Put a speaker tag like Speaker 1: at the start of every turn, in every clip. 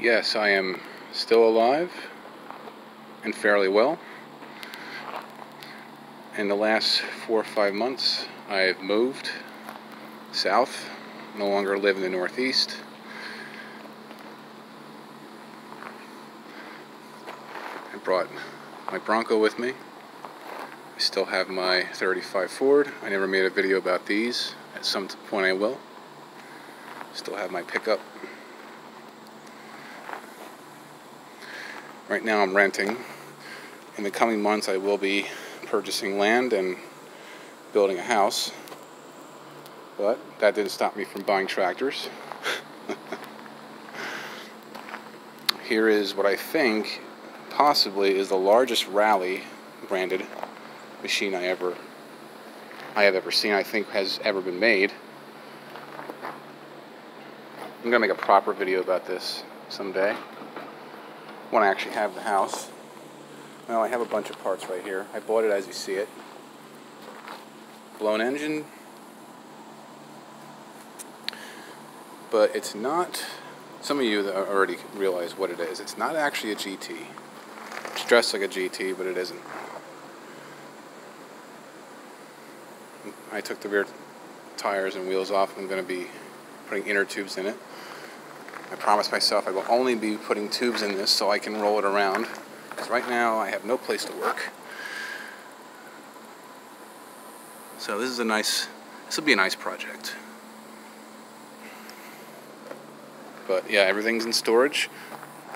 Speaker 1: Yes, I am still alive and fairly well. In the last four or five months, I've moved south, no longer live in the Northeast. I brought my Bronco with me. I still have my 35 Ford. I never made a video about these. At some point I will. Still have my pickup. Right now I'm renting. In the coming months I will be purchasing land and building a house. But that didn't stop me from buying tractors. Here is what I think possibly is the largest rally branded machine I ever I have ever seen, I think has ever been made. I'm gonna make a proper video about this someday. When I actually have the house. Well, I have a bunch of parts right here. I bought it as you see it. Blown engine. But it's not, some of you already realize what it is. It's not actually a GT. It's dressed like a GT, but it isn't. I took the rear tires and wheels off. I'm going to be putting inner tubes in it. I promised myself I will only be putting tubes in this so I can roll it around. Because right now I have no place to work. So this is a nice, this will be a nice project. But yeah, everything's in storage.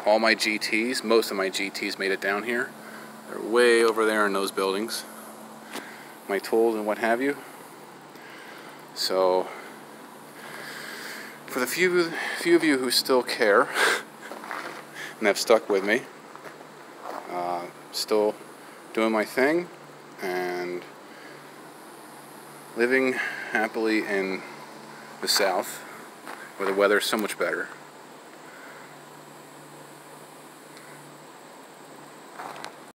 Speaker 1: All my GTs, most of my GTs made it down here. They're way over there in those buildings. My tools and what have you. So, for the few few of you who still care and have stuck with me, uh, still doing my thing and living happily in the South, where the weather is so much better.